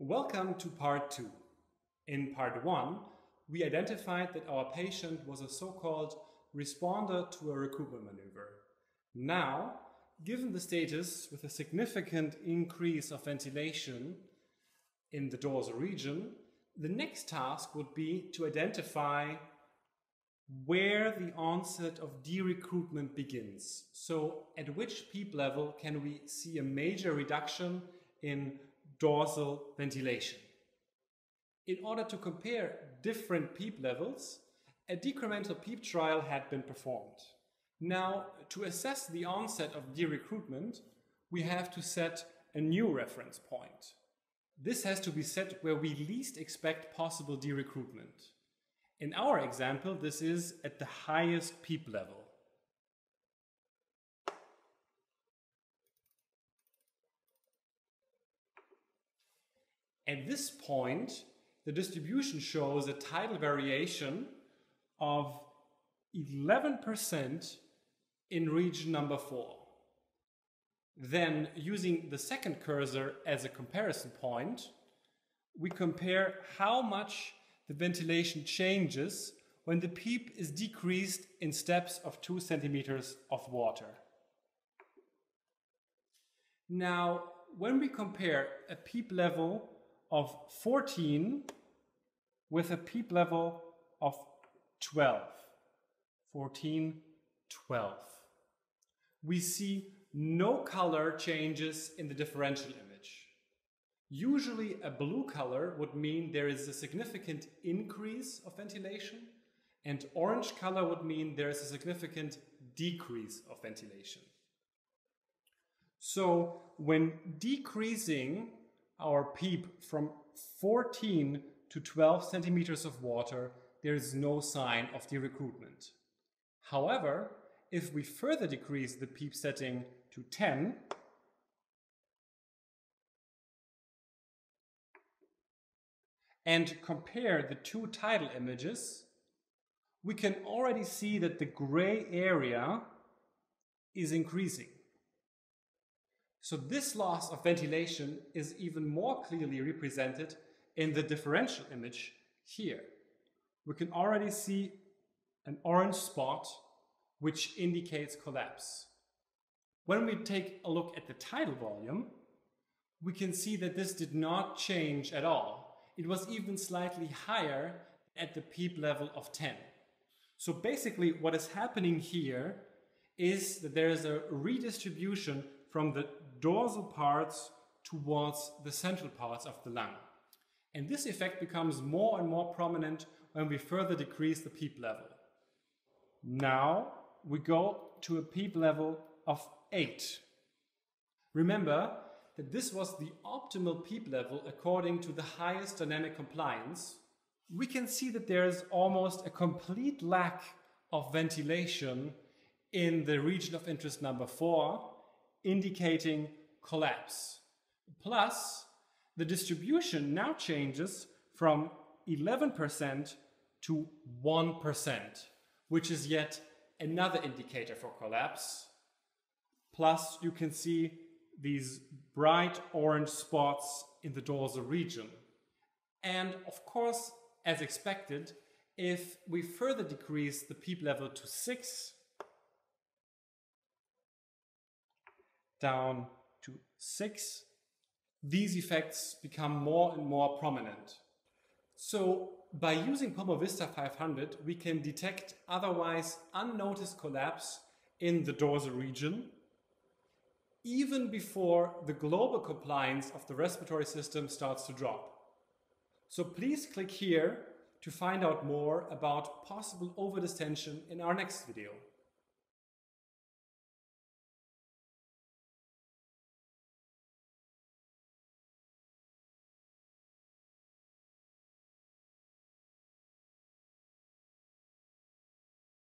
Welcome to part two. In part one, we identified that our patient was a so-called responder to a recruitment maneuver. Now, given the status with a significant increase of ventilation in the dorsal region, the next task would be to identify where the onset of de-recruitment begins. So at which PEEP level can we see a major reduction in dorsal ventilation? In order to compare different PEEP levels, a decremental PEEP trial had been performed. Now, to assess the onset of derecruitment, we have to set a new reference point. This has to be set where we least expect possible derecruitment. In our example, this is at the highest PEEP level. At this point, the distribution shows a tidal variation of 11% in region number 4. Then, using the second cursor as a comparison point, we compare how much the ventilation changes when the PEEP is decreased in steps of 2 centimeters of water. Now, when we compare a PEEP level of 14 with a PEEP level of 12, 14, 12, we see no color changes in the differential image. Usually a blue color would mean there is a significant increase of ventilation and orange color would mean there is a significant decrease of ventilation. So when decreasing our PEEP from 14 to 12 centimeters of water, there is no sign of derecruitment. However, if we further decrease the PEEP setting to 10, and compare the two tidal images, we can already see that the gray area is increasing. So this loss of ventilation is even more clearly represented in the differential image here. We can already see an orange spot which indicates collapse. When we take a look at the tidal volume, we can see that this did not change at all it was even slightly higher at the PEEP level of 10. So basically what is happening here is that there is a redistribution from the dorsal parts towards the central parts of the lung. And this effect becomes more and more prominent when we further decrease the PEEP level. Now we go to a PEEP level of 8. Remember, that this was the optimal PEEP level according to the highest dynamic compliance, we can see that there is almost a complete lack of ventilation in the region of interest number 4, indicating collapse. Plus, the distribution now changes from 11% to 1%, which is yet another indicator for collapse. Plus, you can see these bright orange spots in the dorsal region. And of course, as expected, if we further decrease the PEEP level to 6, down to 6, these effects become more and more prominent. So by using Pulmovista 500, we can detect otherwise unnoticed collapse in the dorsal region even before the global compliance of the respiratory system starts to drop. So please click here to find out more about possible overdistension in our next video.